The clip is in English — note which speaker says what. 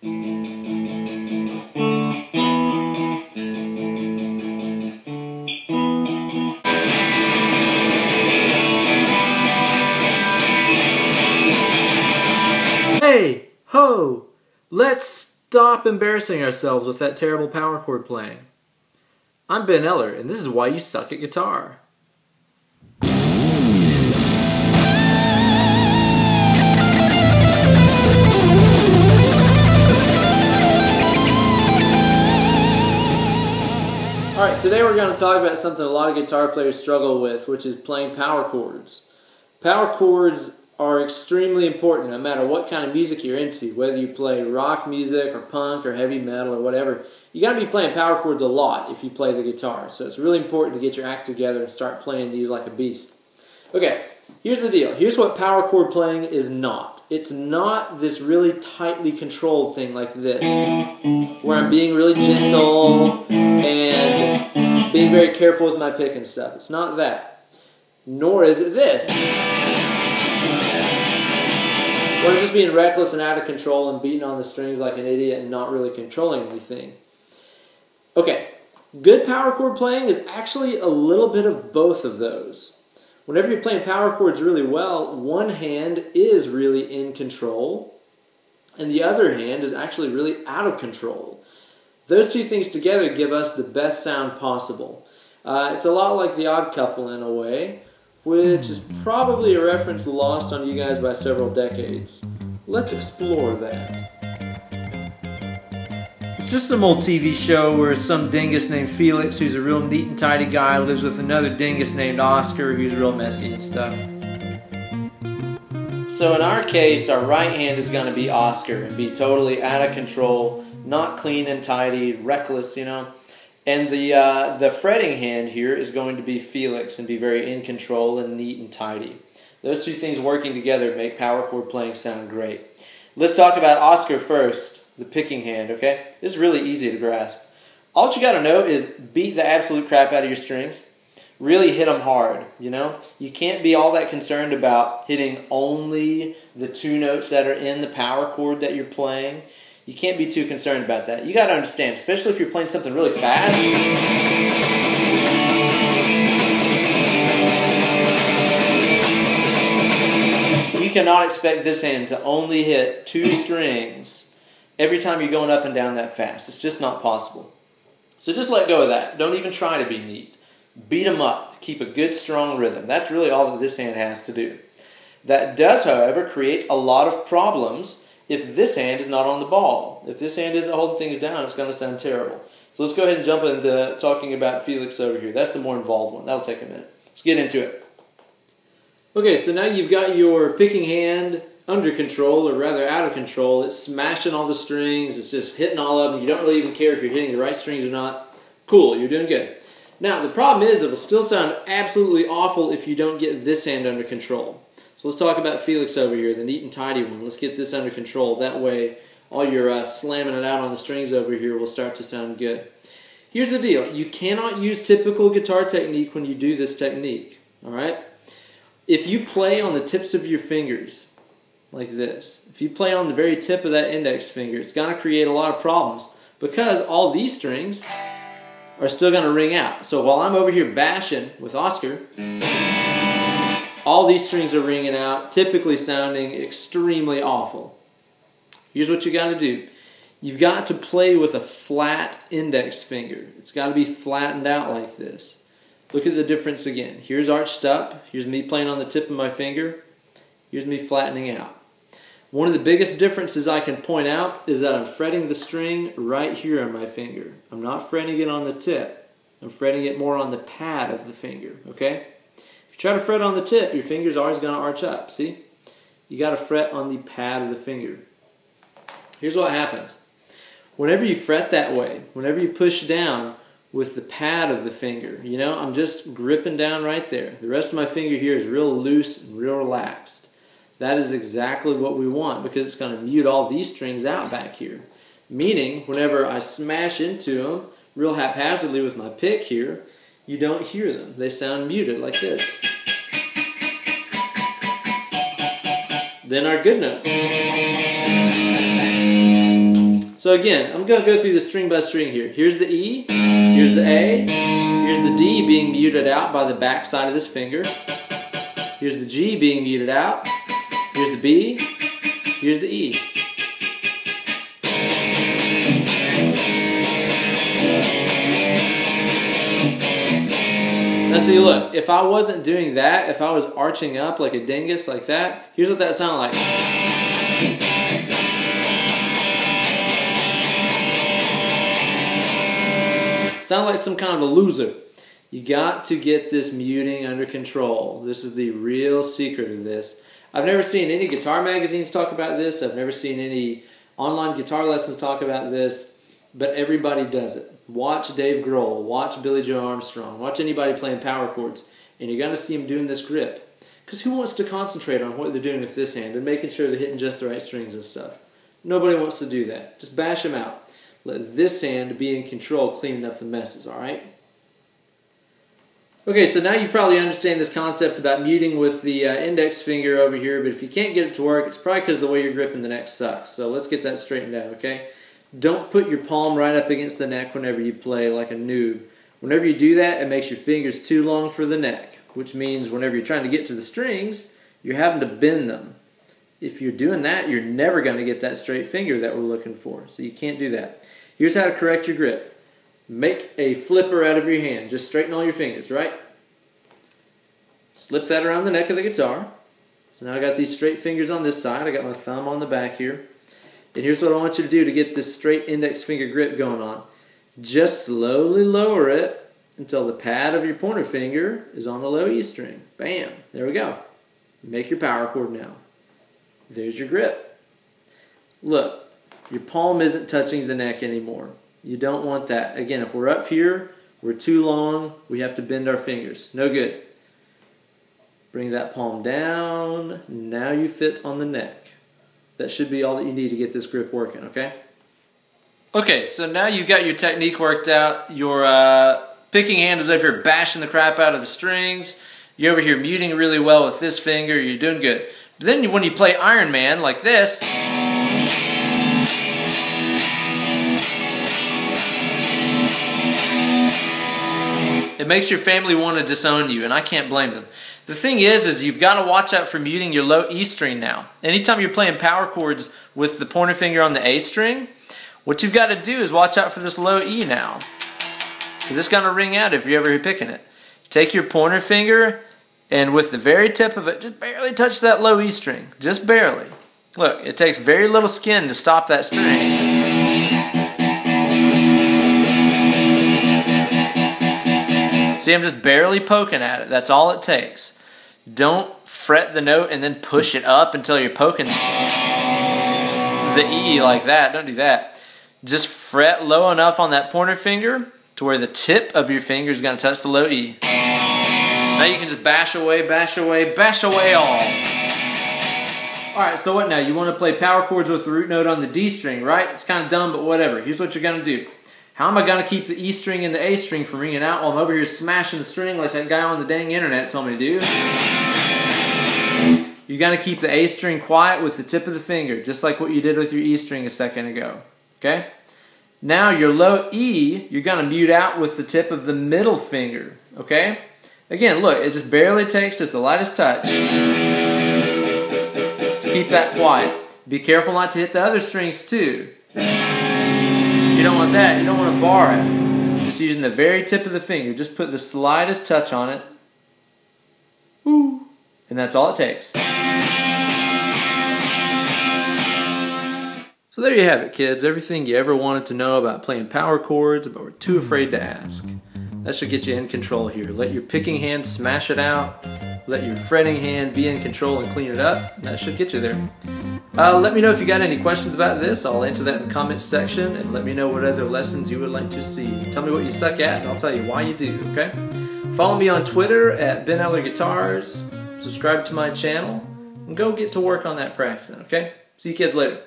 Speaker 1: Hey, ho! Let's stop embarrassing ourselves with that terrible power chord playing. I'm Ben Eller, and this is why you suck at guitar. Today we're going to talk about something a lot of guitar players struggle with, which is playing power chords. Power chords are extremely important no matter what kind of music you're into, whether you play rock music or punk or heavy metal or whatever. You got to be playing power chords a lot if you play the guitar. So it's really important to get your act together and start playing these like a beast. Okay, here's the deal. Here's what power chord playing is not. It's not this really tightly controlled thing like this, where I'm being really gentle and being very careful with my pick and stuff. It's not that. Nor is it this. Where I'm just being reckless and out of control and beating on the strings like an idiot and not really controlling anything. Okay, good power chord playing is actually a little bit of both of those. Whenever you're playing power chords really well, one hand is really in control, and the other hand is actually really out of control. Those two things together give us the best sound possible. Uh, it's a lot like the odd couple in a way, which is probably a reference lost on you guys by several decades. Let's explore that. It's just some old TV show where some dingus named Felix, who's a real neat and tidy guy, lives with another dingus named Oscar, who's real messy and stuff. So in our case, our right hand is going to be Oscar and be totally out of control, not clean and tidy, reckless, you know. And the, uh, the fretting hand here is going to be Felix and be very in control and neat and tidy. Those two things working together make power chord playing sound great. Let's talk about Oscar first, the picking hand, okay? This is really easy to grasp. All you got to know is beat the absolute crap out of your strings. Really hit them hard, you know? You can't be all that concerned about hitting only the two notes that are in the power chord that you're playing. You can't be too concerned about that. You got to understand, especially if you're playing something really fast. You cannot expect this hand to only hit two strings every time you're going up and down that fast. It's just not possible. So just let go of that. Don't even try to be neat. Beat them up. Keep a good, strong rhythm. That's really all that this hand has to do. That does, however, create a lot of problems if this hand is not on the ball. If this hand isn't holding things down, it's going to sound terrible. So let's go ahead and jump into talking about Felix over here. That's the more involved one. That'll take a minute. Let's get into it. Okay, so now you've got your picking hand under control, or rather out of control. It's smashing all the strings. It's just hitting all of them. You don't really even care if you're hitting the right strings or not. Cool, you're doing good. Now, the problem is it will still sound absolutely awful if you don't get this hand under control. So let's talk about Felix over here, the neat and tidy one. Let's get this under control. That way, all your uh, slamming it out on the strings over here will start to sound good. Here's the deal. You cannot use typical guitar technique when you do this technique. All right? If you play on the tips of your fingers, like this, if you play on the very tip of that index finger, it's going to create a lot of problems because all these strings are still going to ring out. So while I'm over here bashing with Oscar, all these strings are ringing out, typically sounding extremely awful. Here's what you got to do. You've got to play with a flat index finger. It's got to be flattened out like this. Look at the difference again. Here's arched up. Here's me playing on the tip of my finger. Here's me flattening out. One of the biggest differences I can point out is that I'm fretting the string right here on my finger. I'm not fretting it on the tip. I'm fretting it more on the pad of the finger, okay? If you try to fret on the tip, your finger's always going to arch up. See? You got to fret on the pad of the finger. Here's what happens. Whenever you fret that way, whenever you push down with the pad of the finger, you know, I'm just gripping down right there. The rest of my finger here is real loose and real relaxed. That is exactly what we want because it's going to mute all these strings out back here. Meaning, whenever I smash into them real haphazardly with my pick here, you don't hear them. They sound muted like this. Then our good notes. So again, I'm going to go through the string by string here. Here's the E, here's the A, here's the D being muted out by the back side of this finger. Here's the G being muted out. Here's the B, here's the E. Now see, look, if I wasn't doing that, if I was arching up like a dingus like that, here's what that sounded like. Sound like some kind of a loser. You got to get this muting under control. This is the real secret of this. I've never seen any guitar magazines talk about this. I've never seen any online guitar lessons talk about this, but everybody does it. Watch Dave Grohl, watch Billie Joe Armstrong, watch anybody playing power chords, and you're going to see them doing this grip. Because who wants to concentrate on what they're doing with this hand and making sure they're hitting just the right strings and stuff? Nobody wants to do that. Just bash them out. Let this hand be in control, cleaning up the messes, all right? Okay, so now you probably understand this concept about muting with the uh, index finger over here, but if you can't get it to work, it's probably because the way you're gripping the neck sucks. So let's get that straightened out, okay? Don't put your palm right up against the neck whenever you play like a noob. Whenever you do that, it makes your fingers too long for the neck, which means whenever you're trying to get to the strings, you're having to bend them. If you're doing that, you're never going to get that straight finger that we're looking for. So you can't do that. Here's how to correct your grip. Make a flipper out of your hand. Just straighten all your fingers, right? Slip that around the neck of the guitar. So now I got these straight fingers on this side. I got my thumb on the back here. And here's what I want you to do to get this straight index finger grip going on. Just slowly lower it until the pad of your pointer finger is on the low E string. Bam. There we go. Make your power chord now. There's your grip. Look, your palm isn't touching the neck anymore. You don't want that. Again, if we're up here, we're too long, we have to bend our fingers. No good. Bring that palm down. Now you fit on the neck. That should be all that you need to get this grip working, okay? Okay, so now you've got your technique worked out. Your uh, picking hand is if you're bashing the crap out of the strings. You're over here muting really well with this finger. You're doing good. But then when you play Iron Man like this, it makes your family want to disown you, and I can't blame them. The thing is, is you've got to watch out for muting your low E string now. Anytime you're playing power chords with the pointer finger on the A string, what you've got to do is watch out for this low E now. Because it's going to ring out if you're ever picking it. Take your pointer finger and with the very tip of it, just barely touch that low E string. Just barely. Look, it takes very little skin to stop that string. See, I'm just barely poking at it. That's all it takes. Don't fret the note and then push it up until you're poking the E like that. Don't do that. Just fret low enough on that pointer finger to where the tip of your finger is going to touch the low E. Now you can just bash away, bash away, bash away all. Alright, so what now? You want to play power chords with the root note on the D string, right? It's kind of dumb, but whatever. Here's what you're going to do. How am I going to keep the E string and the A string from ringing out while I'm over here smashing the string like that guy on the dang internet told me to do? You're going to keep the A string quiet with the tip of the finger, just like what you did with your E string a second ago. Okay? Now your low E, you're going to mute out with the tip of the middle finger. Okay? Again, look, it just barely takes just the lightest touch to keep that quiet. Be careful not to hit the other strings too. You don't want that. You don't want to bar it. Just using the very tip of the finger. Just put the slightest touch on it. Woo. And that's all it takes. So there you have it, kids. Everything you ever wanted to know about playing power chords, but were too afraid to ask. That should get you in control here. Let your picking hand smash it out. Let your fretting hand be in control and clean it up. That should get you there. Uh, let me know if you got any questions about this. I'll answer that in the comments section and let me know what other lessons you would like to see. Tell me what you suck at and I'll tell you why you do, okay? Follow me on Twitter at Ben Eller Guitars. Subscribe to my channel and go get to work on that practicing, okay? See you kids later.